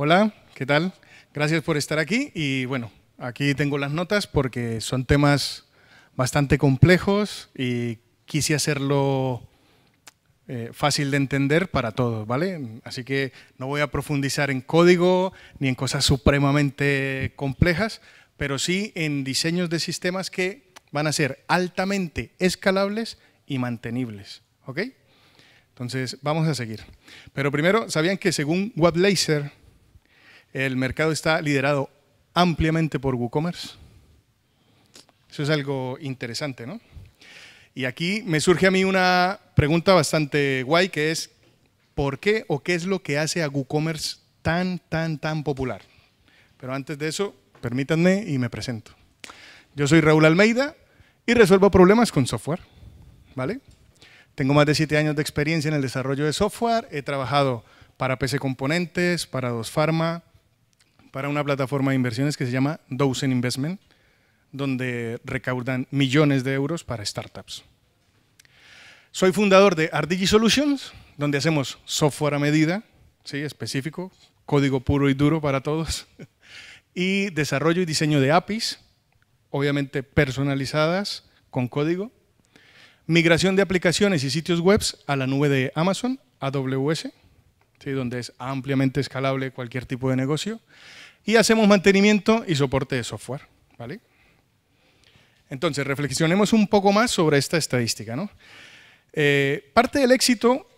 Hola, ¿qué tal? Gracias por estar aquí y bueno, aquí tengo las notas porque son temas bastante complejos y quise hacerlo eh, fácil de entender para todos, ¿vale? Así que no voy a profundizar en código ni en cosas supremamente complejas, pero sí en diseños de sistemas que van a ser altamente escalables y mantenibles, ¿ok? Entonces, vamos a seguir. Pero primero, ¿sabían que según WebLaser, el mercado está liderado ampliamente por WooCommerce? Eso es algo interesante, ¿no? Y aquí me surge a mí una pregunta bastante guay, que es, ¿por qué o qué es lo que hace a WooCommerce tan, tan, tan popular? Pero antes de eso, permítanme y me presento. Yo soy Raúl Almeida y resuelvo problemas con software, ¿vale? Tengo más de siete años de experiencia en el desarrollo de software. He trabajado para PC Componentes, para Dos Pharma, para una plataforma de inversiones que se llama Dozen Investment, donde recaudan millones de euros para startups. Soy fundador de RDG Solutions, donde hacemos software a medida, ¿sí? específico, código puro y duro para todos, y desarrollo y diseño de APIs, obviamente personalizadas con código, Migración de aplicaciones y sitios web a la nube de Amazon, AWS, ¿sí? donde es ampliamente escalable cualquier tipo de negocio. Y hacemos mantenimiento y soporte de software. ¿vale? Entonces, reflexionemos un poco más sobre esta estadística. ¿no? Eh, parte del éxito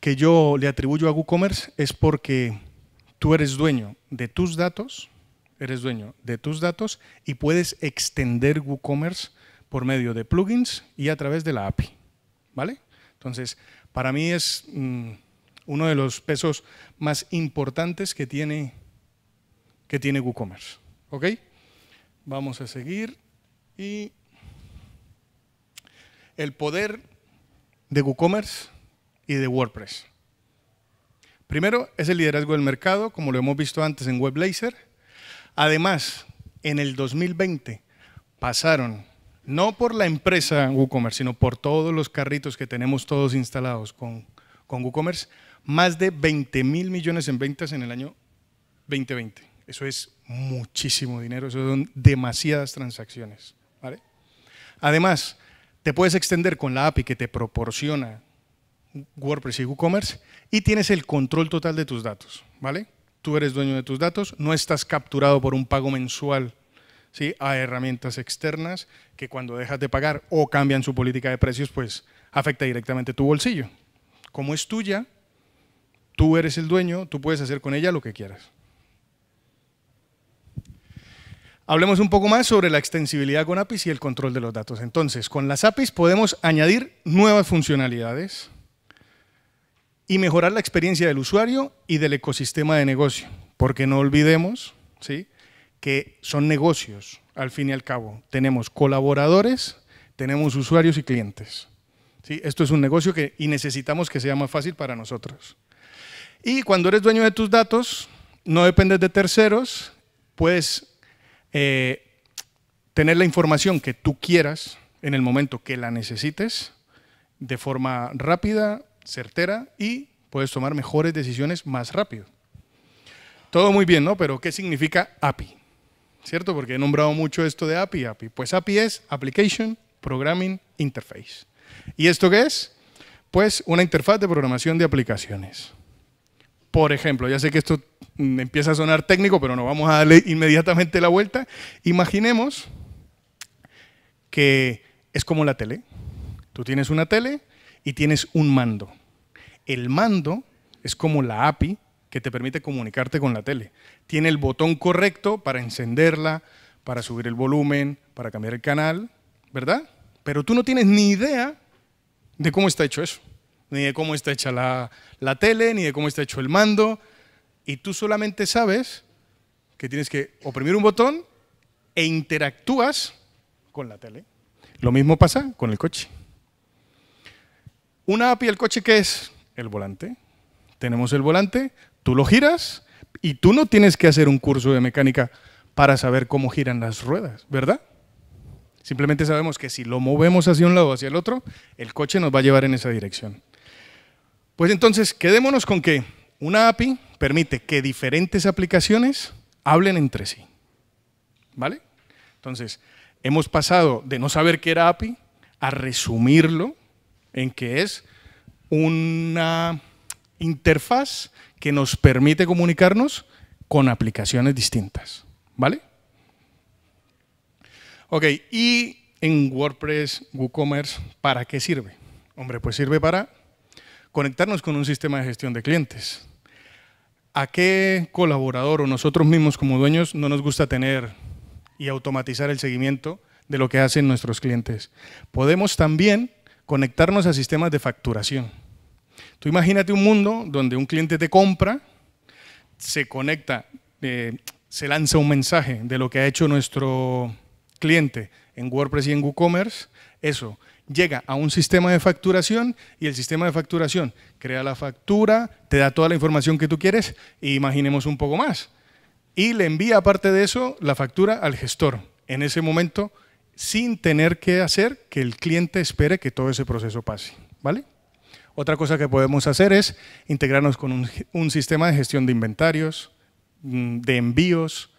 que yo le atribuyo a WooCommerce es porque tú eres dueño de tus datos, eres dueño de tus datos y puedes extender WooCommerce por medio de plugins y a través de la API. ¿Vale? Entonces, para mí es mm, uno de los pesos más importantes que tiene, que tiene WooCommerce. Vamos a seguir. Y el poder de WooCommerce y de WordPress. Primero es el liderazgo del mercado, como lo hemos visto antes en WebLaser. Además, en el 2020 pasaron no por la empresa WooCommerce, sino por todos los carritos que tenemos todos instalados con, con WooCommerce, más de 20 mil millones en ventas en el año 2020. Eso es muchísimo dinero, eso son demasiadas transacciones. Además, te puedes extender con la API que te proporciona WordPress y WooCommerce y tienes el control total de tus datos. ¿vale? Tú eres dueño de tus datos, no estás capturado por un pago mensual ¿sí? a herramientas externas que cuando dejas de pagar o cambian su política de precios, pues afecta directamente tu bolsillo. Como es tuya, tú eres el dueño, tú puedes hacer con ella lo que quieras. Hablemos un poco más sobre la extensibilidad con APIs y el control de los datos. Entonces, con las APIs podemos añadir nuevas funcionalidades y mejorar la experiencia del usuario y del ecosistema de negocio. Porque no olvidemos ¿sí? que son negocios, al fin y al cabo. Tenemos colaboradores, tenemos usuarios y clientes. ¿Sí? Esto es un negocio que, y necesitamos que sea más fácil para nosotros. Y cuando eres dueño de tus datos, no dependes de terceros, puedes eh, tener la información que tú quieras en el momento que la necesites, de forma rápida, certera y puedes tomar mejores decisiones más rápido. Todo muy bien, ¿no? Pero ¿qué significa API? ¿cierto? Porque he nombrado mucho esto de API. API. Pues API es Application Programming Interface. ¿Y esto qué es? Pues una interfaz de programación de aplicaciones. Por ejemplo, ya sé que esto empieza a sonar técnico, pero no vamos a darle inmediatamente la vuelta. Imaginemos que es como la tele. Tú tienes una tele y tienes un mando. El mando es como la API que te permite comunicarte con la tele. Tiene el botón correcto para encenderla, para subir el volumen, para cambiar el canal, ¿verdad? Pero tú no tienes ni idea de cómo está hecho eso, ni de cómo está hecha la, la tele, ni de cómo está hecho el mando, y tú solamente sabes que tienes que oprimir un botón e interactúas con la tele. Lo mismo pasa con el coche. Una API del coche, ¿qué es? El volante. Tenemos el volante, Tú lo giras y tú no tienes que hacer un curso de mecánica para saber cómo giran las ruedas, ¿verdad? Simplemente sabemos que si lo movemos hacia un lado o hacia el otro, el coche nos va a llevar en esa dirección. Pues entonces, quedémonos con que una API permite que diferentes aplicaciones hablen entre sí. ¿Vale? Entonces, hemos pasado de no saber qué era API a resumirlo en que es una interfaz que nos permite comunicarnos con aplicaciones distintas. ¿Vale? Ok, y en WordPress, WooCommerce, ¿para qué sirve? Hombre, pues sirve para conectarnos con un sistema de gestión de clientes. ¿A qué colaborador o nosotros mismos como dueños no nos gusta tener y automatizar el seguimiento de lo que hacen nuestros clientes? Podemos también conectarnos a sistemas de facturación. Tú imagínate un mundo donde un cliente te compra, se conecta, eh, se lanza un mensaje de lo que ha hecho nuestro cliente en WordPress y en WooCommerce, eso llega a un sistema de facturación y el sistema de facturación crea la factura, te da toda la información que tú quieres e imaginemos un poco más. Y le envía aparte de eso la factura al gestor en ese momento sin tener que hacer que el cliente espere que todo ese proceso pase. ¿Vale? Otra cosa que podemos hacer es integrarnos con un, sistema de gestión de inventarios, mm, de envíos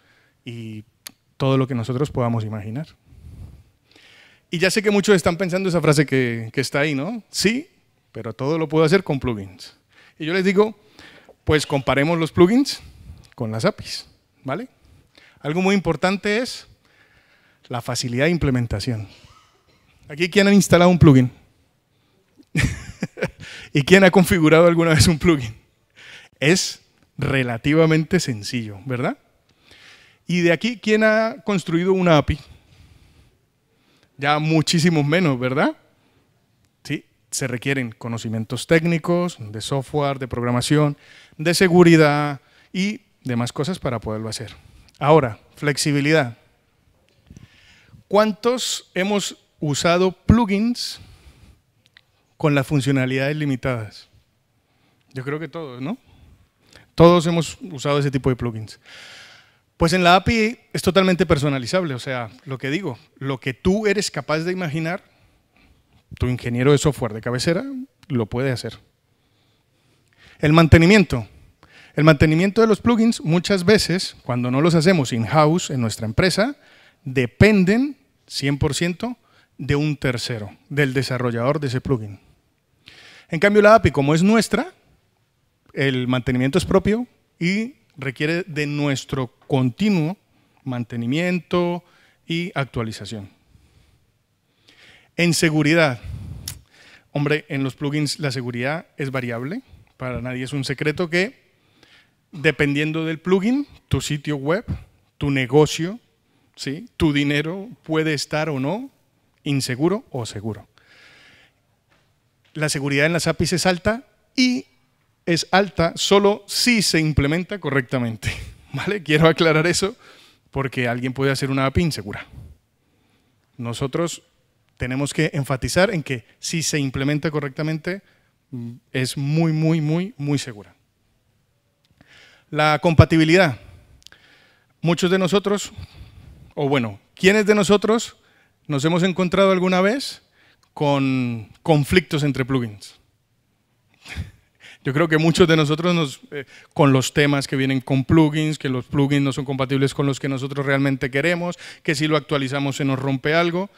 y todo lo que nosotros podamos imaginar. Y ya sé que muchos están pensando esa frase que, está ahí, ¿no? Sí, pero todo lo puedo hacer con plugins. Y yo les digo, pues comparemos los plugins con las APIs, ¿vale? Algo muy importante es la facilidad de implementación. Aquí, ¿quién ha instalado un plugin? ¿Y quién ha configurado alguna vez un plugin? Es relativamente sencillo, ¿verdad? Y de aquí, ¿quién ha construido una API? Ya muchísimos menos, ¿verdad? Sí, se requieren conocimientos técnicos, de software, de programación, de seguridad y demás cosas para poderlo hacer. Ahora, flexibilidad. ¿Cuántos hemos usado plugins con las funcionalidades limitadas? Yo creo que todos, ¿no? Todos hemos usado ese tipo de plugins. Pues en la API es totalmente personalizable, o sea, lo que digo, lo que tú eres capaz de imaginar, tu ingeniero de software de cabecera lo puede hacer. El mantenimiento. El mantenimiento de los plugins muchas veces, cuando no los hacemos in-house en nuestra empresa, dependen 100% de un tercero, del desarrollador de ese plugin. En cambio, la API, como es nuestra, el mantenimiento es propio y requiere de nuestro continuo mantenimiento y actualización. En seguridad, hombre, en los plugins la seguridad es variable, para nadie es un secreto que dependiendo del plugin, tu sitio web, tu negocio, ¿sí? tu dinero puede estar o no inseguro o seguro. La seguridad en las APIs es alta y es alta solo si se implementa correctamente. ¿Vale? Quiero aclarar eso porque alguien puede hacer una API insegura. Nosotros tenemos que enfatizar en que si se implementa correctamente mm, es muy, muy, muy, muy segura. La compatibilidad. Muchos de nosotros, o bueno, ¿quiénes de nosotros nos hemos encontrado alguna vez con conflictos entre plugins? Yo creo que muchos de nosotros nos, eh, con los temas que vienen con plugins, que los plugins no son compatibles con los que nosotros realmente queremos, que si lo actualizamos se nos rompe algo.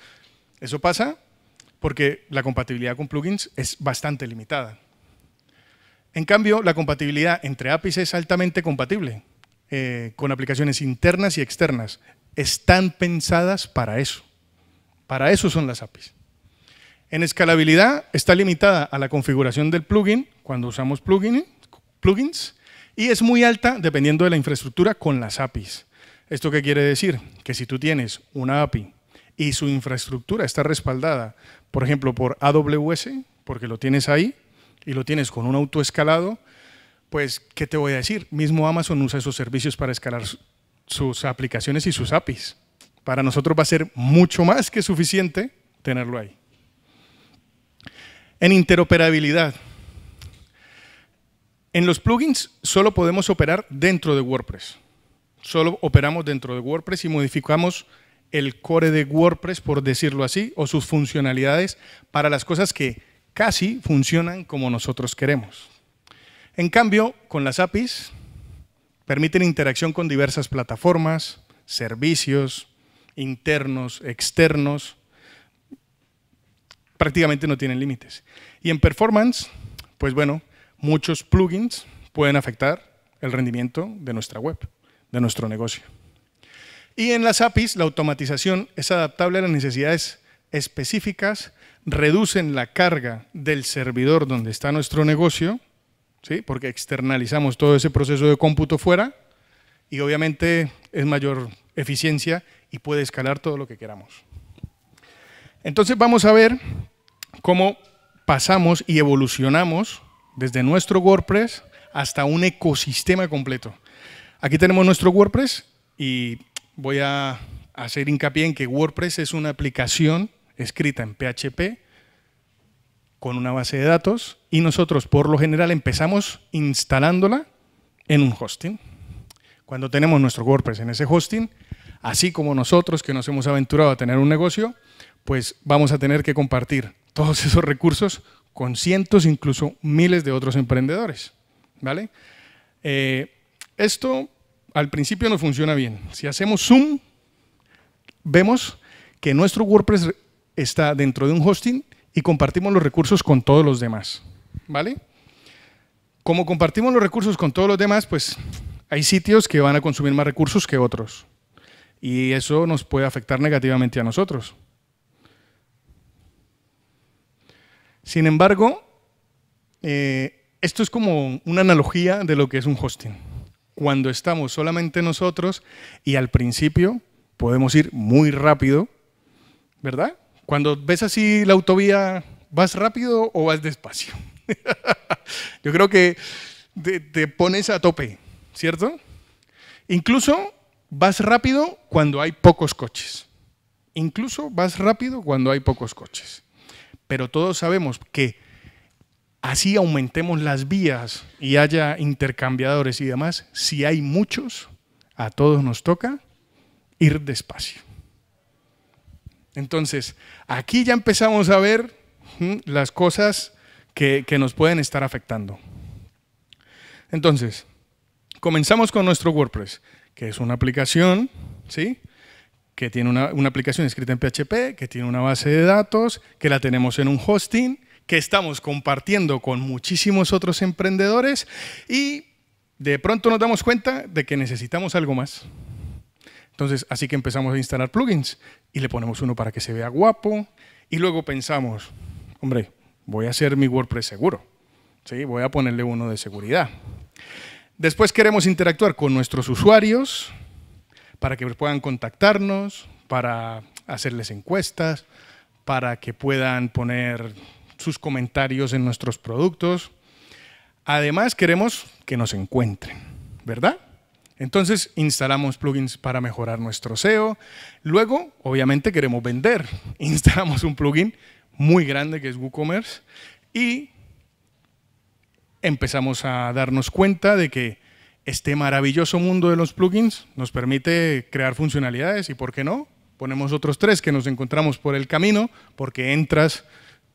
Eso pasa porque la compatibilidad con plugins es bastante limitada. En cambio, la compatibilidad entre APIs es altamente compatible eh, con aplicaciones internas y externas. Están pensadas para eso. Para eso son las APIs. En escalabilidad está limitada a la configuración del plugin cuando usamos plugins y es muy alta dependiendo de la infraestructura con las APIs. ¿Esto qué quiere decir? Que si tú tienes una API y su infraestructura está respaldada, por ejemplo, por AWS, porque lo tienes ahí y lo tienes con un autoescalado, pues, ¿qué te voy a decir? Mismo Amazon usa esos servicios para escalar sus aplicaciones y sus APIs. Para nosotros va a ser mucho más que suficiente tenerlo ahí. En interoperabilidad. En los plugins solo podemos operar dentro de WordPress. Solo operamos dentro de WordPress y modificamos el core de WordPress, por decirlo así, o sus funcionalidades para las cosas que casi funcionan como nosotros queremos. En cambio, con las APIs permiten interacción con diversas plataformas, servicios, internos, externos, prácticamente no tienen límites. Y en performance, pues bueno, muchos plugins pueden afectar el rendimiento de nuestra web, de nuestro negocio. Y en las APIs, la automatización es adaptable a las necesidades específicas, reducen la carga del servidor donde está nuestro negocio, ¿sí? porque externalizamos todo ese proceso de cómputo fuera y obviamente es mayor eficiencia y puede escalar todo lo que queramos. Entonces vamos a ver cómo pasamos y evolucionamos desde nuestro WordPress hasta un ecosistema completo. Aquí tenemos nuestro WordPress y voy a hacer hincapié en que WordPress es una aplicación escrita en PHP con una base de datos y nosotros por lo general empezamos instalándola en un hosting. Cuando tenemos nuestro WordPress en ese hosting, así como nosotros que nos hemos aventurado a tener un negocio, pues vamos a tener que compartir todos esos recursos con cientos, incluso miles de otros emprendedores. ¿vale? Eh, esto al principio no funciona bien. Si hacemos zoom, vemos que nuestro WordPress está dentro de un hosting y compartimos los recursos con todos los demás. ¿Vale? Como compartimos los recursos con todos los demás, pues hay sitios que van a consumir más recursos que otros. Y eso nos puede afectar negativamente a nosotros. Sin embargo, eh, esto es como una analogía de lo que es un hosting. Cuando estamos solamente nosotros y al principio podemos ir muy rápido, ¿verdad? Cuando ves así la autovía, ¿vas rápido o vas despacio? Yo creo que te, te, pones a tope, ¿cierto? Incluso vas rápido cuando hay pocos coches. Incluso vas rápido cuando hay pocos coches. Pero todos sabemos que así aumentemos las vías y haya intercambiadores y demás, si hay muchos, a todos nos toca ir despacio. Entonces, aquí ya empezamos a ver las cosas que, nos pueden estar afectando. Entonces, comenzamos con nuestro WordPress, que es una aplicación, ¿sí? Que tiene una, una aplicación escrita en PHP, que tiene una base de datos, que la tenemos en un hosting que estamos compartiendo con muchísimos otros emprendedores y de pronto nos damos cuenta de que necesitamos algo más. Entonces, así que empezamos a instalar plugins y le ponemos uno para que se vea guapo y luego pensamos, hombre, voy a hacer mi WordPress seguro. ¿sí? Voy a ponerle uno de seguridad. Después queremos interactuar con nuestros usuarios para que puedan contactarnos, para hacerles encuestas, para que puedan poner sus comentarios en nuestros productos. Además, queremos que nos encuentren, ¿verdad? Entonces, instalamos plugins para mejorar nuestro SEO. Luego, obviamente, queremos vender. Instalamos un plugin muy grande que es WooCommerce y empezamos a darnos cuenta de que este maravilloso mundo de los plugins nos permite crear funcionalidades y, ¿por qué no? Ponemos otros tres que nos encontramos por el camino porque entras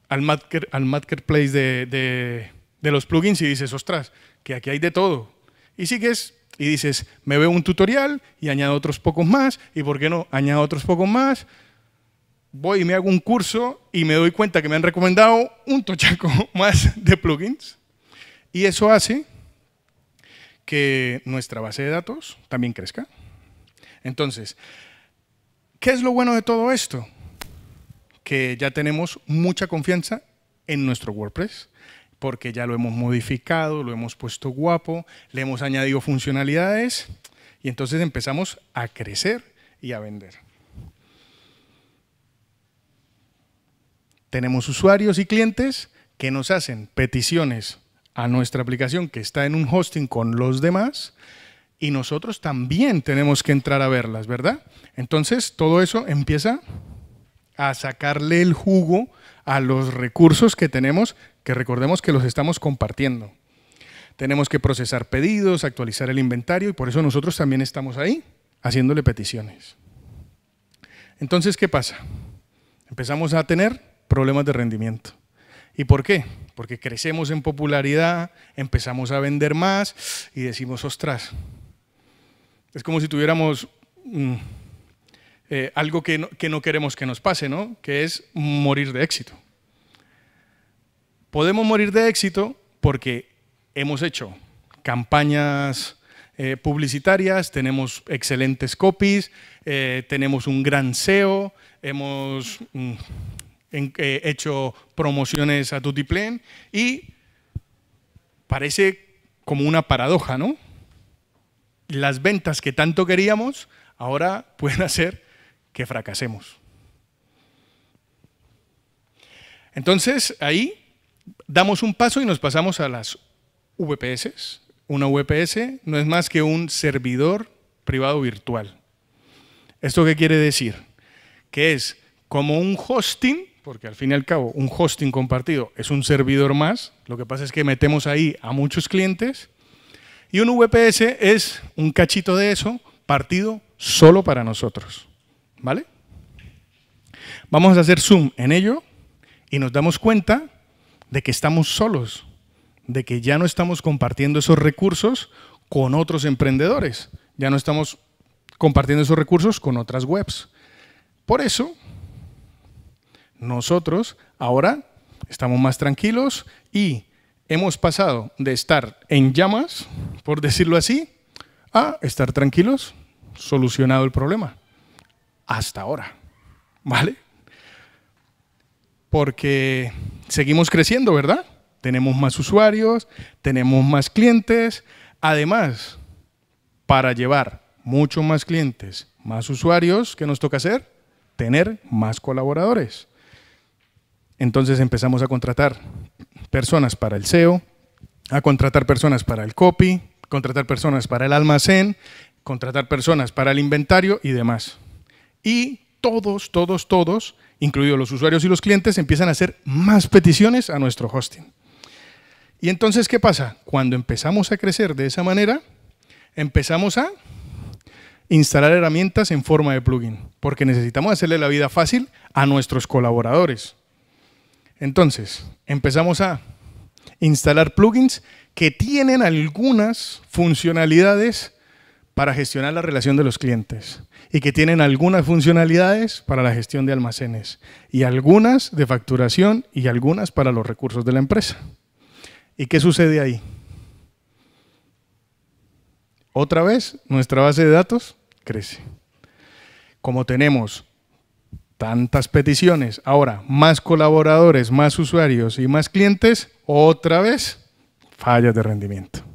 al, marketplace de, los plugins y dices, ostras, que aquí hay de todo. Y sigues y dices, me veo un tutorial y añado otros pocos más, y por qué no, añado otros pocos más. Voy y me hago un curso y me doy cuenta que me han recomendado un tochaco más de plugins. Y eso hace que nuestra base de datos también crezca. Entonces, ¿qué es lo bueno de todo esto? que ya tenemos mucha confianza en nuestro WordPress, porque ya lo hemos modificado, lo hemos puesto guapo, le hemos añadido funcionalidades y entonces empezamos a crecer y a vender. Tenemos usuarios y clientes que nos hacen peticiones a nuestra aplicación que está en un hosting con los demás y nosotros también tenemos que entrar a verlas, ¿verdad? Entonces todo eso empieza a sacarle el jugo a los recursos que tenemos, que recordemos que los estamos compartiendo. Tenemos que procesar pedidos, actualizar el inventario y por eso nosotros también estamos ahí haciéndole peticiones. Entonces, ¿qué pasa? Empezamos a tener problemas de rendimiento. ¿Y por qué? Porque crecemos en popularidad, empezamos a vender más y decimos, ostras, es como si tuviéramos mm, eh, algo que no, que no queremos que nos pase, ¿no? Que es morir de éxito. Podemos morir de éxito porque hemos hecho campañas eh, publicitarias, tenemos excelentes copies, eh, tenemos un gran SEO, hemos mm, eh, hecho promociones a Tutiplen y parece como una paradoja, ¿no? Las ventas que tanto queríamos ahora pueden hacer que fracasemos. Entonces, ahí damos un paso y nos pasamos a las VPS. Una VPS no es más que un servidor privado virtual. ¿Esto qué quiere decir? Que es como un hosting, porque al fin y al cabo un hosting compartido es un servidor más, lo que pasa es que metemos ahí a muchos clientes, y un VPS es un cachito de eso partido solo para nosotros. ¿Vale? Vamos a hacer zoom en ello y nos damos cuenta de que estamos solos, de que ya no estamos compartiendo esos recursos con otros emprendedores, ya no estamos compartiendo esos recursos con otras webs. Por eso, nosotros ahora estamos más tranquilos y hemos pasado de estar en llamas, por decirlo así, a estar tranquilos, solucionado el problema. Hasta ahora. ¿Vale? Porque seguimos creciendo, ¿verdad? Tenemos más usuarios, tenemos más clientes. Además, para llevar muchos más clientes, más usuarios, ¿qué nos toca hacer? Tener más colaboradores. Entonces empezamos a contratar personas para el SEO, a contratar personas para el copy, contratar personas para el almacén, contratar personas para el inventario y demás. Y todos, todos, todos incluidos los usuarios y los clientes, empiezan a hacer más peticiones a nuestro hosting. Y entonces, ¿qué pasa? Cuando empezamos a crecer de esa manera, empezamos a instalar herramientas en forma de plugin, porque necesitamos hacerle la vida fácil a nuestros colaboradores. Entonces, empezamos a instalar plugins que tienen algunas funcionalidades para gestionar la relación de los clientes y que tienen algunas funcionalidades para la gestión de almacenes y algunas de facturación y algunas para los recursos de la empresa. ¿Y qué sucede ahí? Otra vez, nuestra base de datos crece. Como tenemos tantas peticiones, ahora más colaboradores, más usuarios y más clientes, otra vez fallas de rendimiento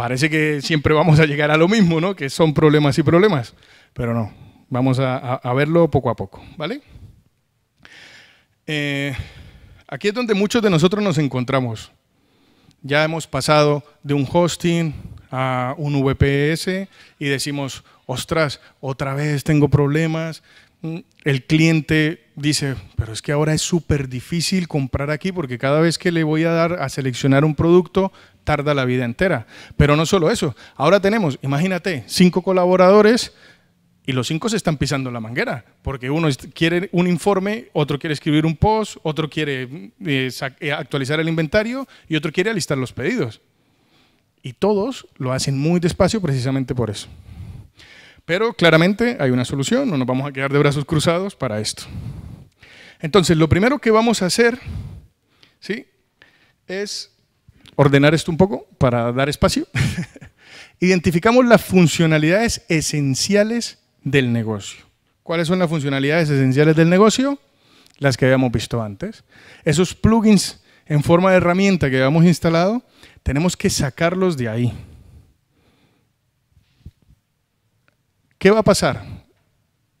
parece que siempre vamos a llegar a lo mismo, ¿no? Que son problemas y problemas, pero no, vamos a, verlo poco a poco, ¿vale? Eh, aquí es donde muchos de nosotros nos encontramos. Ya hemos pasado de un hosting a un VPS y decimos, ostras, otra vez tengo problemas. El cliente dice, pero es que ahora es súper difícil comprar aquí porque cada vez que le voy a dar a seleccionar un producto, tarda la vida entera. Pero no solo eso, ahora tenemos, imagínate, cinco colaboradores y los cinco se están pisando la manguera, porque uno quiere un informe, otro quiere escribir un post, otro quiere eh, eh, actualizar el inventario y otro quiere alistar los pedidos. Y todos lo hacen muy despacio precisamente por eso. Pero claramente hay una solución, no nos vamos a quedar de brazos cruzados para esto. Entonces, lo primero que vamos a hacer ¿sí? es ordenar esto un poco para dar espacio. Identificamos las funcionalidades esenciales del negocio. ¿Cuáles son las funcionalidades esenciales del negocio? Las que habíamos visto antes. Esos plugins en forma de herramienta que habíamos instalado, tenemos que sacarlos de ahí. ¿Qué va a pasar?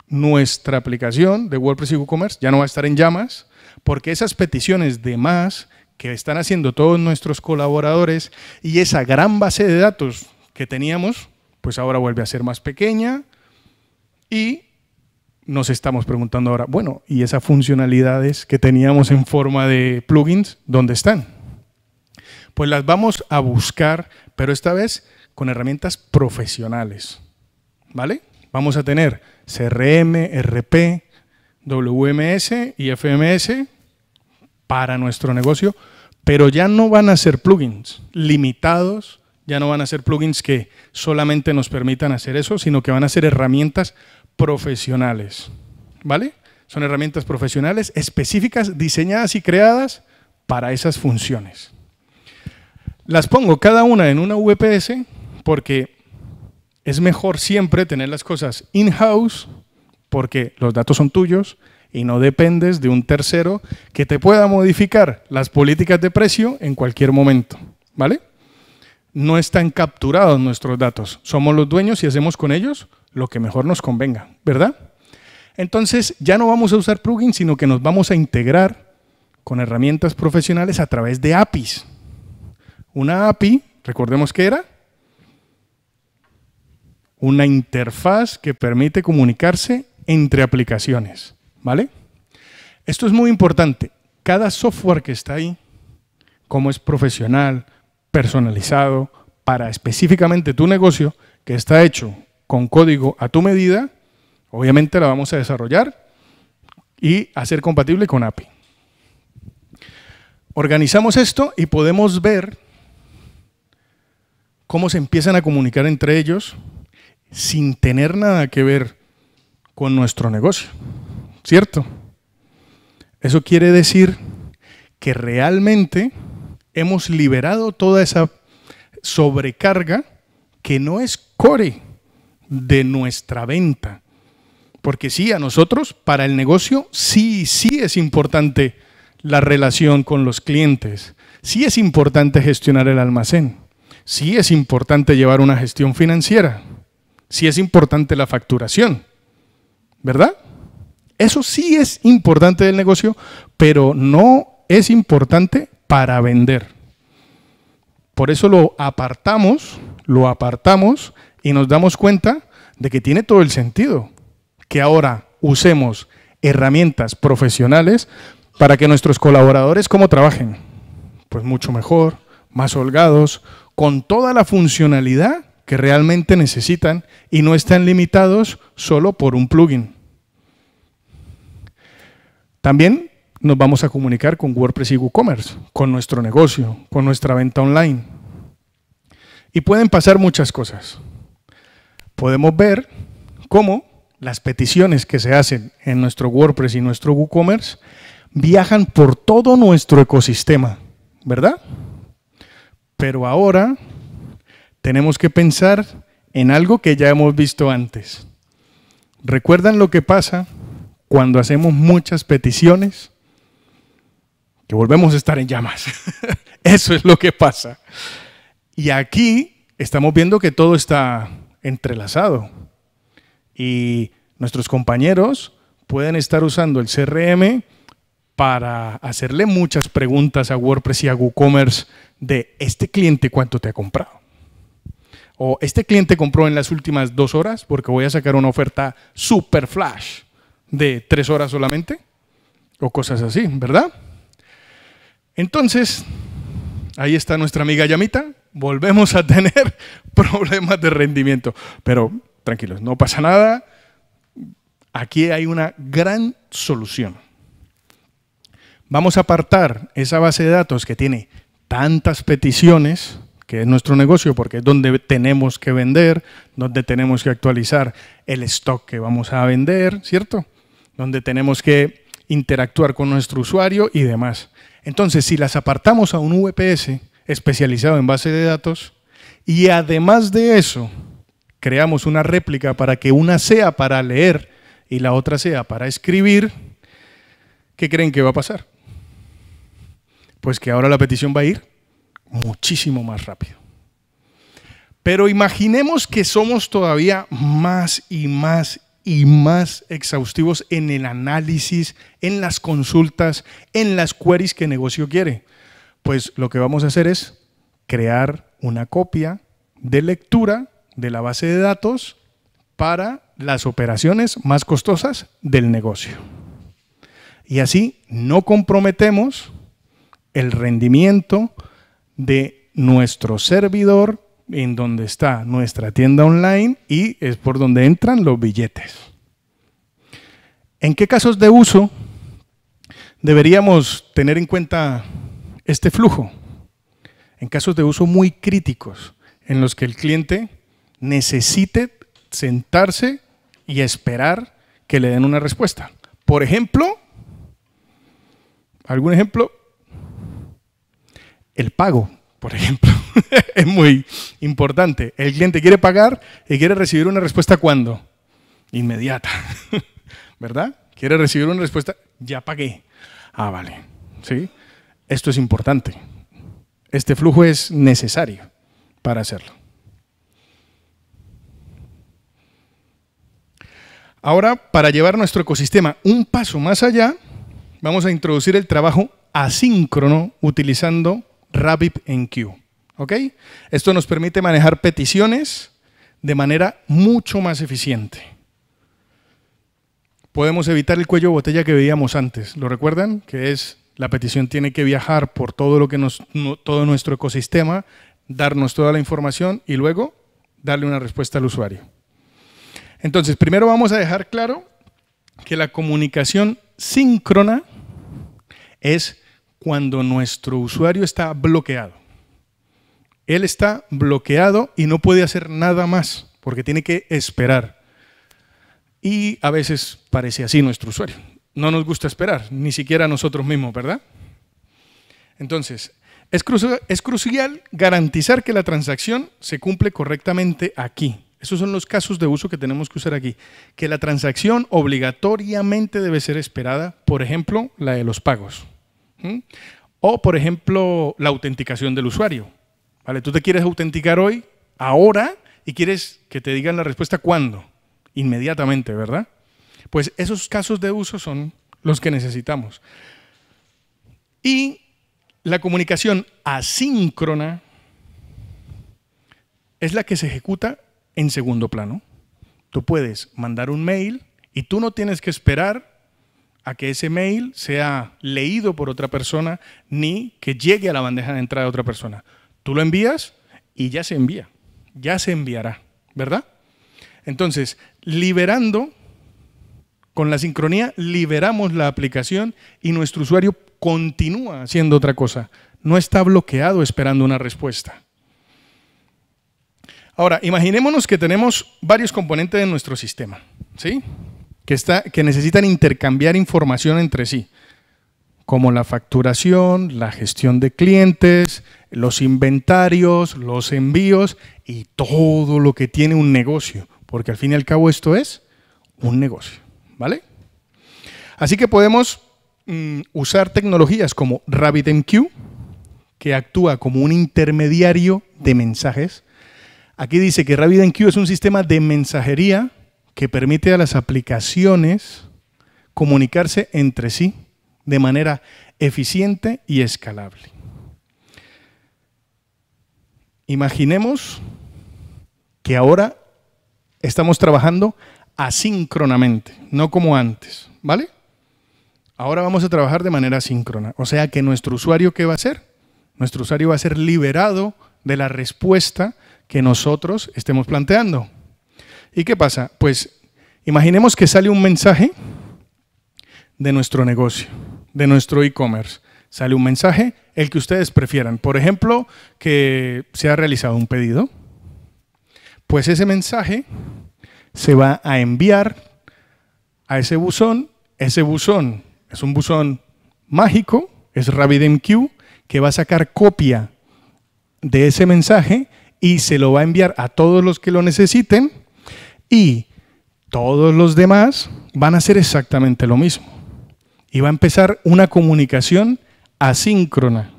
Nuestra aplicación de WordPress y WooCommerce ya no va a estar en llamas porque esas peticiones de más que están haciendo todos nuestros colaboradores y esa gran base de datos que teníamos, pues ahora vuelve a ser más pequeña y nos estamos preguntando ahora, bueno, ¿y esas funcionalidades que teníamos en forma de plugins, dónde están? Pues las vamos a buscar, pero esta vez con herramientas profesionales, ¿vale? Vamos a tener CRM, RP, WMS y FMS para nuestro negocio, pero ya no van a ser plugins limitados Ya no van a ser plugins que solamente nos permitan hacer eso, sino que van a ser herramientas profesionales. ¿Vale? Son herramientas profesionales específicas, diseñadas y creadas para esas funciones. Las pongo cada una en una VPS porque es mejor siempre tener las cosas in-house porque los datos son tuyos y no dependes de un tercero que te pueda modificar las políticas de precio en cualquier momento. ¿Vale? No están capturados nuestros datos. Somos los dueños y hacemos con ellos lo que mejor nos convenga, ¿verdad? Entonces ya no vamos a usar plugins, sino que nos vamos a integrar con herramientas profesionales a través de APIs. Una API, recordemos que era una interfaz que permite comunicarse entre aplicaciones. ¿Vale? Esto es muy importante. Cada software que está ahí, como es profesional, personalizado, para específicamente tu negocio, que está hecho con código a tu medida, obviamente la vamos a desarrollar y hacer compatible con API. Organizamos esto y podemos ver cómo se empiezan a comunicar entre ellos sin tener nada que ver con nuestro negocio. ¿Cierto? Eso quiere decir que realmente hemos liberado toda esa sobrecarga que no es core de nuestra venta. Porque sí, a nosotros, para el negocio, sí, sí es importante la relación con los clientes. Sí es importante gestionar el almacén. Sí es importante llevar una gestión financiera. Sí es importante la facturación. ¿Verdad? Eso sí es importante del negocio, pero no es importante para vender. Por eso lo apartamos, lo apartamos y nos damos cuenta de que tiene todo el sentido que ahora usemos herramientas profesionales para que nuestros colaboradores cómo trabajen. Pues mucho mejor, más holgados, con toda la funcionalidad que realmente necesitan y no están limitados solo por un plugin. También nos vamos a comunicar con WordPress y WooCommerce, con nuestro negocio, con nuestra venta online. Y pueden pasar muchas cosas. Podemos ver cómo las peticiones que se hacen en nuestro WordPress y nuestro WooCommerce viajan por todo nuestro ecosistema, ¿verdad? Pero ahora tenemos que pensar en algo que ya hemos visto antes. ¿Recuerdan lo que pasa cuando hacemos muchas peticiones, que volvemos a estar en llamas. Eso es lo que pasa. Y aquí estamos viendo que todo está entrelazado. Y nuestros compañeros pueden estar usando el CRM para hacerle muchas preguntas a WordPress y a WooCommerce de este cliente cuánto te ha comprado. O este cliente compró en las últimas dos horas porque voy a sacar una oferta super flash de tres horas solamente, o cosas así, ¿verdad? Entonces, ahí está nuestra amiga Yamita, volvemos a tener problemas de rendimiento, pero tranquilos, no pasa nada, aquí hay una gran solución. Vamos a apartar esa base de datos que tiene tantas peticiones, que es nuestro negocio, porque es donde tenemos que vender, donde tenemos que actualizar el stock que vamos a vender, ¿cierto? donde tenemos que interactuar con nuestro usuario y demás. Entonces, si las apartamos a un VPS especializado en base de datos y además de eso creamos una réplica para que una sea para leer y la otra sea para escribir, ¿qué creen que va a pasar? Pues que ahora la petición va a ir muchísimo más rápido. Pero imaginemos que somos todavía más y más y más exhaustivos en el análisis, en las consultas, en las queries que el negocio quiere. Pues lo que vamos a hacer es crear una copia de lectura de la base de datos para las operaciones más costosas del negocio. Y así no comprometemos el rendimiento de nuestro servidor en donde está nuestra tienda online y es por donde entran los billetes. ¿En qué casos de uso deberíamos tener en cuenta este flujo? En casos de uso muy críticos, en los que el cliente necesite sentarse y esperar que le den una respuesta. Por ejemplo, ¿algún ejemplo? El pago, por ejemplo, es muy importante. El cliente quiere pagar y quiere recibir una respuesta cuándo? Inmediata, ¿verdad? Quiere recibir una respuesta, ya pagué. Ah, vale. ¿Sí? Esto es importante. Este flujo es necesario para hacerlo. Ahora, para llevar nuestro ecosistema un paso más allá, vamos a introducir el trabajo asíncrono utilizando RabbitMQ. ¿Ok? Esto nos permite manejar peticiones de manera mucho más eficiente. Podemos evitar el cuello de botella que veíamos antes. ¿Lo recuerdan? Que es la petición tiene que viajar por todo lo que nos, todo nuestro ecosistema, darnos toda la información y luego darle una respuesta al usuario. Entonces, primero vamos a dejar claro que la comunicación síncrona es cuando nuestro usuario está bloqueado. Él está bloqueado y no puede hacer nada más porque tiene que esperar. Y a veces parece así nuestro usuario. No nos gusta esperar, ni siquiera nosotros mismos, ¿verdad? Entonces, es, es crucial garantizar que la transacción se cumple correctamente aquí, esos son los casos de uso que tenemos que usar aquí. Que la transacción obligatoriamente debe ser esperada, por ejemplo, la de los pagos. O, por ejemplo, la autenticación del usuario. ¿Vale? Tú te quieres autenticar hoy, ahora, y quieres que te digan la respuesta cuándo. Inmediatamente, ¿verdad? Pues esos casos de uso son los que necesitamos. Y la comunicación asíncrona es la que se ejecuta en segundo plano. Tú puedes mandar un mail y tú no tienes que esperar a que ese mail sea leído por otra persona ni que llegue a la bandeja de entrada de otra persona. Tú lo envías y ya se envía, ya se enviará, ¿verdad? Entonces, liberando, con la sincronía, liberamos la aplicación y nuestro usuario continúa haciendo otra cosa. No está bloqueado esperando una respuesta. Ahora, imaginémonos que tenemos varios componentes de nuestro sistema, ¿sí? Que, necesitan intercambiar información entre sí, como la facturación, la gestión de clientes, los inventarios, los envíos y todo lo que tiene un negocio, porque al fin y al cabo esto es un negocio, ¿vale? Así que podemos mm, usar tecnologías como RabbitMQ, que actúa como un intermediario de mensajes, Aquí dice que RabbitMQ es un sistema de mensajería que permite a las aplicaciones comunicarse entre sí de manera eficiente y escalable. Imaginemos que ahora estamos trabajando asíncronamente, no como antes, ¿vale? Ahora vamos a trabajar de manera asíncrona, o sea que nuestro usuario, ¿qué va a hacer? Nuestro usuario va a ser liberado de la respuesta que nosotros estemos planteando. ¿Y qué pasa? Pues imaginemos que sale un mensaje de nuestro negocio, de nuestro e-commerce. Sale un mensaje, el que ustedes prefieran. Por ejemplo, que se ha realizado un pedido. Pues ese mensaje se va a enviar a ese buzón. Ese buzón es un buzón mágico, es RabbitMQ, que va a sacar copia de ese mensaje y se lo va a enviar a todos los que lo necesiten y todos los demás van a hacer exactamente lo mismo. Y va a empezar una comunicación asíncrona.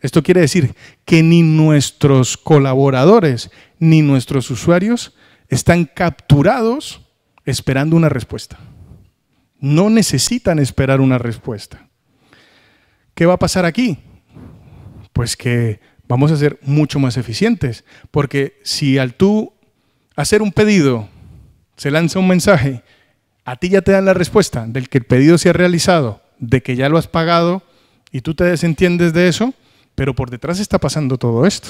Esto quiere decir que ni nuestros colaboradores ni nuestros usuarios están capturados esperando una respuesta. No necesitan esperar una respuesta. ¿Qué va a pasar aquí? Pues que vamos a ser mucho más eficientes. Porque si al tú hacer un pedido se lanza un mensaje, a ti ya te dan la respuesta del que el pedido se ha realizado, de que ya lo has pagado y tú te desentiendes de eso, pero por detrás está pasando todo esto.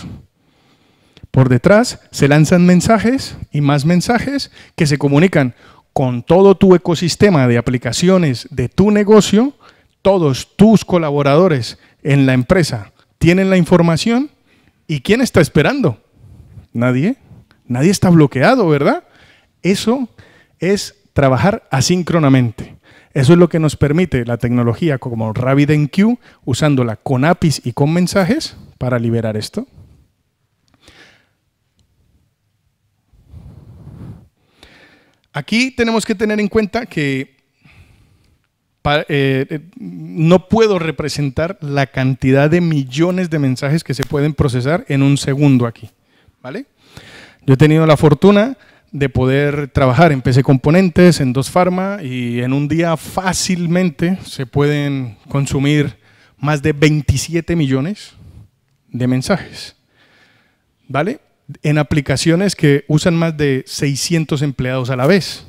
Por detrás se lanzan mensajes y más mensajes que se comunican con todo tu ecosistema de aplicaciones de tu negocio, todos tus colaboradores en la empresa tienen la información y ¿quién está esperando? Nadie. Nadie está bloqueado, ¿verdad? Eso es trabajar asíncronamente. Eso es lo que nos permite la tecnología como RabbitMQ, usándola con APIs y con mensajes para liberar esto. Aquí tenemos que tener en cuenta que eh, eh, no puedo representar la cantidad de millones de mensajes que se pueden procesar en un segundo aquí. ¿vale? Yo he tenido la fortuna de poder trabajar en PC Componentes, en Dos Pharma, y en un día fácilmente se pueden consumir más de 27 millones de mensajes. ¿Vale? En aplicaciones que usan más de 600 empleados a la vez.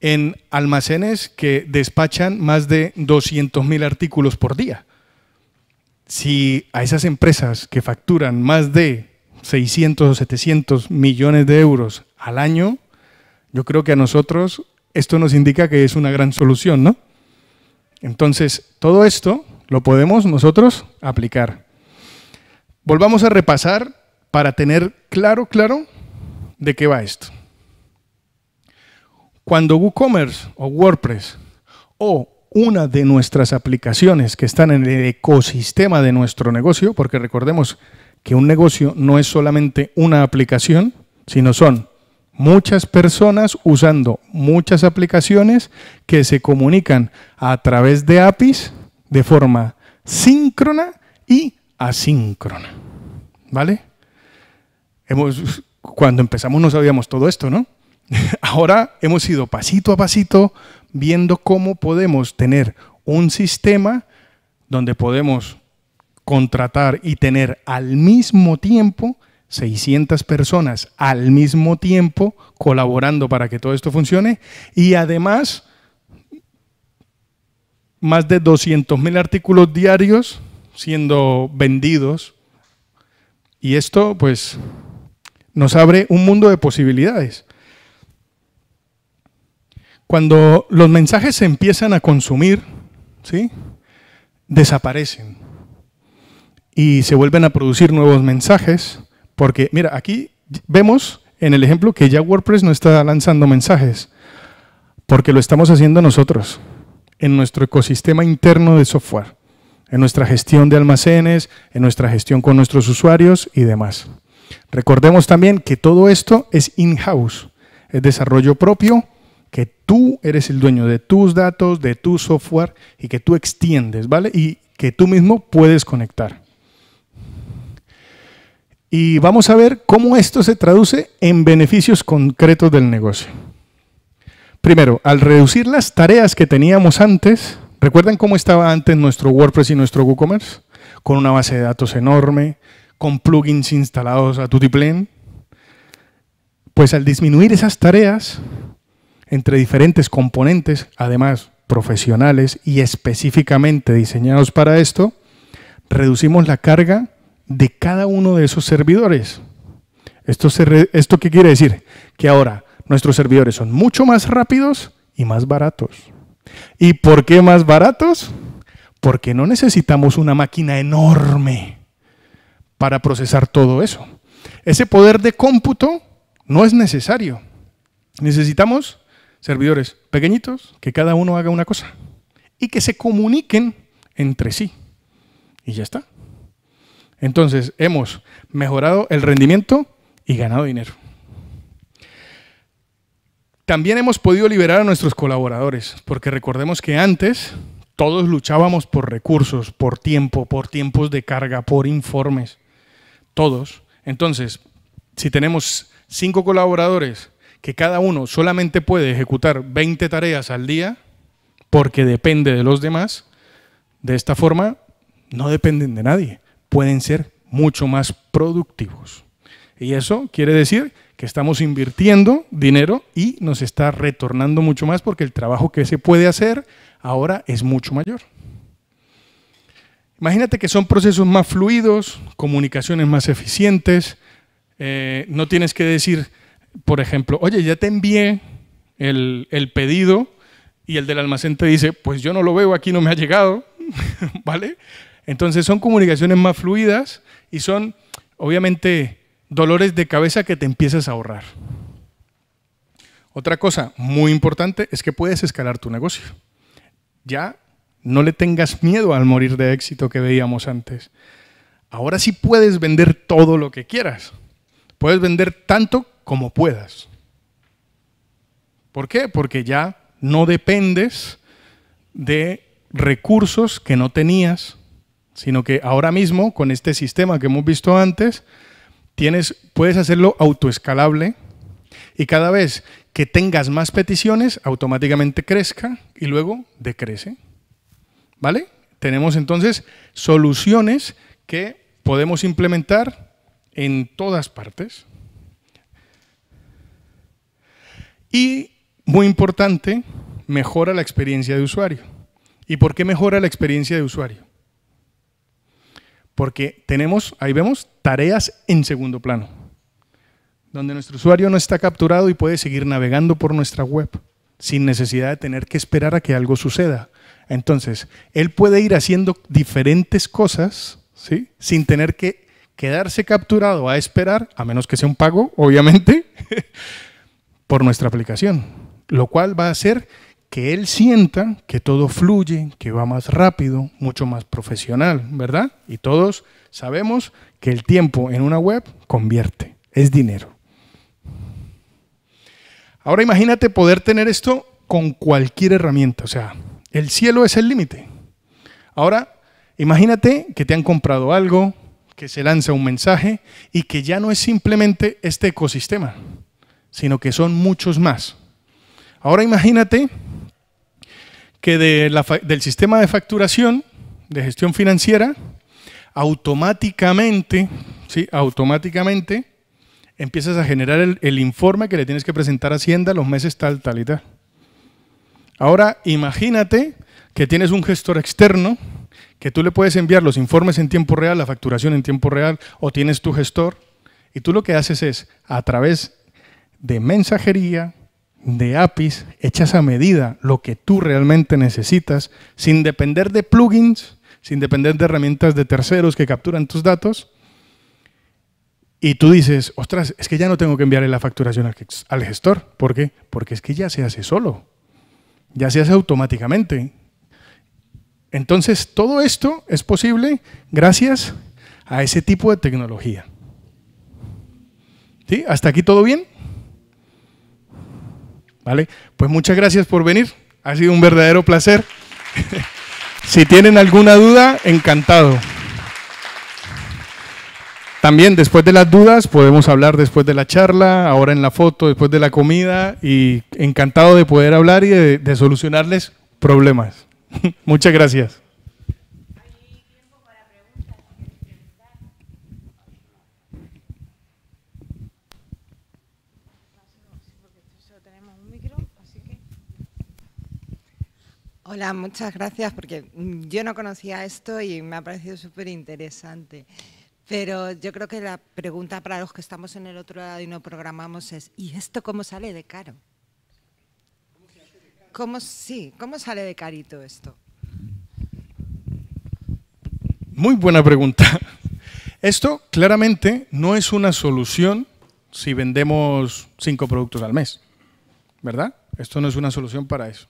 En almacenes que despachan más de 200.000 artículos por día. Si a esas empresas que facturan más de 600 o 700 millones de euros al año, yo creo que a nosotros esto nos indica que es una gran solución, ¿no? Entonces, todo esto lo podemos nosotros aplicar. Volvamos a repasar para tener claro, claro, de qué va esto. Cuando WooCommerce o WordPress o una de nuestras aplicaciones que están en el ecosistema de nuestro negocio, porque recordemos que un negocio no es solamente una aplicación, sino son muchas personas usando muchas aplicaciones que se comunican a través de APIs de forma síncrona y asíncrona. ¿Vale? Cuando empezamos no sabíamos todo esto, ¿no? Ahora hemos ido pasito a pasito viendo cómo podemos tener un sistema donde podemos contratar y tener al mismo tiempo 600 personas al mismo tiempo colaborando para que todo esto funcione y además más de 200.000 artículos diarios siendo vendidos y esto pues nos abre un mundo de posibilidades. Cuando los mensajes se empiezan a consumir, ¿sí? desaparecen y se vuelven a producir nuevos mensajes, porque mira, aquí vemos en el ejemplo que ya WordPress no está lanzando mensajes, porque lo estamos haciendo nosotros, en nuestro ecosistema interno de software, en nuestra gestión de almacenes, en nuestra gestión con nuestros usuarios y demás. Recordemos también que todo esto es in-house, es desarrollo propio, que tú eres el dueño de tus datos, de tu software y que tú extiendes, ¿vale? Y que tú mismo puedes conectar. Y vamos a ver cómo esto se traduce en beneficios concretos del negocio. Primero, al reducir las tareas que teníamos antes, ¿recuerdan cómo estaba antes nuestro WordPress y nuestro WooCommerce? Con una base de datos enorme, con plugins instalados a Tutiplen. Pues al disminuir esas tareas entre diferentes componentes, además profesionales y específicamente diseñados para esto, reducimos la carga de cada uno de esos servidores. ¿Esto, ¿Esto qué quiere decir? Que ahora nuestros servidores son mucho más rápidos y más baratos. ¿Y por qué más baratos? Porque no necesitamos una máquina enorme para procesar todo eso. Ese poder de cómputo no es necesario. Necesitamos servidores pequeñitos que cada uno haga una cosa y que se comuniquen entre sí. Y ya está. Entonces, hemos mejorado el rendimiento y ganado dinero. También hemos podido liberar a nuestros colaboradores, porque recordemos que antes todos luchábamos por recursos, por tiempo, por tiempos de carga, por informes, todos. Entonces, si tenemos cinco colaboradores que cada uno solamente puede ejecutar 20 tareas al día, porque depende de los demás, de esta forma no dependen de nadie pueden ser mucho más productivos. Y eso quiere decir que estamos invirtiendo dinero y nos está retornando mucho más porque el trabajo que se puede hacer ahora es mucho mayor. Imagínate que son procesos más fluidos, comunicaciones más eficientes. Eh, no tienes que decir, por ejemplo, oye, ya te envié el, el pedido y el del almacén te dice, pues yo no lo veo, aquí no me ha llegado, ¿vale? Entonces son comunicaciones más fluidas y son obviamente dolores de cabeza que te empiezas a ahorrar. Otra cosa muy importante es que puedes escalar tu negocio. Ya no le tengas miedo al morir de éxito que veíamos antes. Ahora sí puedes vender todo lo que quieras. Puedes vender tanto como puedas. ¿Por qué? Porque ya no dependes de recursos que no tenías, sino que ahora mismo con este sistema que hemos visto antes, puedes hacerlo autoescalable y cada vez que tengas más peticiones, automáticamente crezca y luego decrece. ¿Vale? Tenemos entonces soluciones que podemos implementar en todas partes. Y, muy importante, mejora la experiencia de usuario. ¿Y por qué mejora la experiencia de usuario? Porque tenemos, ahí vemos, tareas en segundo plano, donde nuestro usuario no está capturado y puede seguir navegando por nuestra web sin necesidad de tener que esperar a que algo suceda. Entonces, él puede ir haciendo diferentes cosas ¿sí? sin tener que quedarse capturado a esperar, a menos que sea un pago, obviamente, por nuestra aplicación. Lo cual va a hacer que él sienta que todo fluye, que va más rápido, mucho más profesional, ¿verdad? Y todos sabemos que el tiempo en una web convierte, es dinero. Ahora imagínate poder tener esto con cualquier herramienta, o sea, el cielo es el límite. Ahora, imagínate que te han comprado algo, que se lanza un mensaje y que ya no es simplemente este ecosistema, sino que son muchos más. Ahora imagínate que del sistema de facturación, de gestión financiera, automáticamente, ¿sí? automáticamente empiezas a generar el, el, informe que le tienes que presentar a Hacienda los meses tal, tal y tal. Ahora imagínate que tienes un gestor externo que tú le puedes enviar los informes en tiempo real, la facturación en tiempo real, o tienes tu gestor, y tú lo que haces es, a través de mensajería, de APIs hechas a medida, lo que tú realmente necesitas, sin depender de plugins, sin depender de herramientas de terceros que capturan tus datos. Y tú dices, ostras, es que ya no tengo que enviarle la facturación al gestor. ¿Por qué? Porque es que ya se hace solo. Ya se hace automáticamente. Entonces, todo esto es posible gracias a ese tipo de tecnología. ¿Sí? ¿Hasta aquí todo bien? ¿Vale? Pues muchas gracias por venir. Ha sido un verdadero placer. si tienen alguna duda, encantado. También después de las dudas podemos hablar después de la charla, ahora en la foto, después de la comida y encantado de poder hablar y de, de solucionarles problemas. Muchas gracias. Hola, muchas gracias porque yo no conocía esto y me ha parecido súper interesante. Pero yo creo que la pregunta para los que estamos en el otro lado y no programamos es, ¿y esto cómo sale de caro? ¿Cómo, sí, ¿cómo sale de carito esto? Muy buena pregunta. Esto claramente no es una solución si vendemos cinco productos al mes, ¿verdad? Esto no es una solución para eso.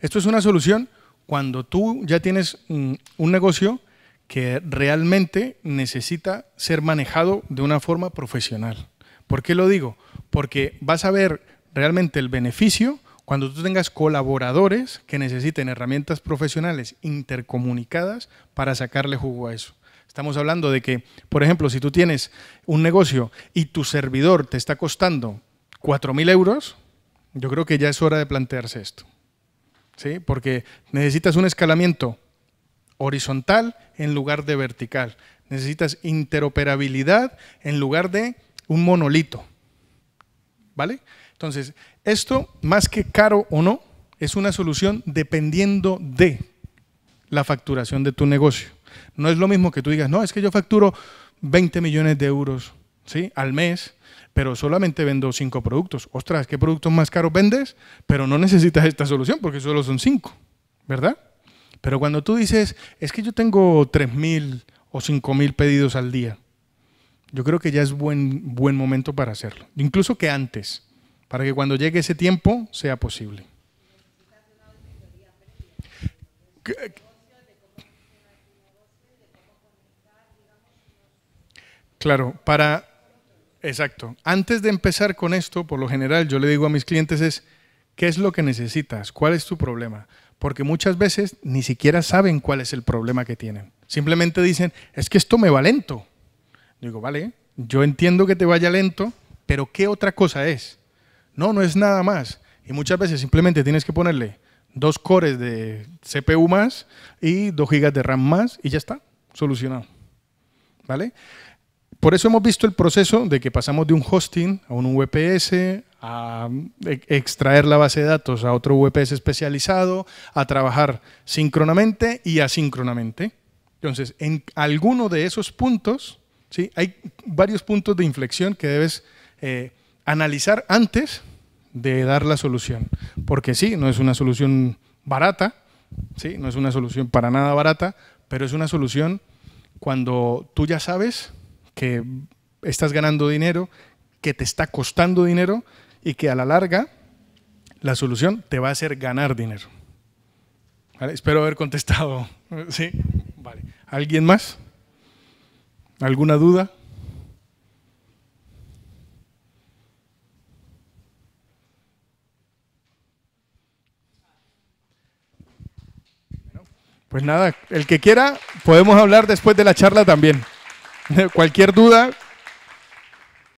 Esto es una solución cuando tú ya tienes mm, un negocio que realmente necesita ser manejado de una forma profesional. ¿Por qué lo digo? Porque vas a ver realmente el beneficio cuando tú tengas colaboradores que necesiten herramientas profesionales intercomunicadas para sacarle jugo a eso. Estamos hablando de que, por ejemplo, si tú tienes un negocio y tu servidor te está costando 4.000 euros, yo creo que ya es hora de plantearse esto. ¿Sí? porque necesitas un escalamiento horizontal en lugar de vertical. Necesitas interoperabilidad en lugar de un monolito. ¿Vale? Entonces, esto, más que caro o no, es una solución dependiendo de la facturación de tu negocio. No es lo mismo que tú digas, no, es que yo facturo 20 millones de euros ¿sí? al mes pero solamente vendo cinco productos. Ostras, ¿qué productos más caros vendes? Pero no necesitas esta solución porque solo son cinco, ¿verdad? Pero cuando tú dices, es que yo tengo 3.000 o 5.000 pedidos al día, yo creo que ya es buen, buen momento para hacerlo. Incluso que antes, para que cuando llegue ese tiempo sea posible. Claro, para... Exacto. Antes de empezar con esto, por lo general yo le digo a mis clientes es, ¿qué es lo que necesitas? ¿Cuál es tu problema? Porque muchas veces ni siquiera saben cuál es el problema que tienen. Simplemente dicen, es que esto me va lento. Digo, vale, yo entiendo que te vaya lento, pero ¿qué otra cosa es? No, no es nada más. Y muchas veces simplemente tienes que ponerle dos cores de CPU más y dos gigas de RAM más y ya está, solucionado. ¿Vale? Por eso hemos visto el proceso de que pasamos de un hosting a un VPS, a e, extraer la base de datos a otro VPS especializado, a trabajar síncronamente y asíncronamente. Entonces, en alguno de esos puntos, ¿sí? hay varios puntos de inflexión que debes eh, analizar antes de dar la solución. Porque sí, no es una solución barata, ¿sí? no es una solución para nada barata, pero es una solución cuando tú ya sabes que estás ganando dinero, que te está costando dinero y que a la larga la solución te va a hacer ganar dinero. Espero haber contestado. ¿Sí? Vale. ¿Alguien más? ¿Alguna duda? Pues nada, el que quiera, podemos hablar después de la charla también. Cualquier duda,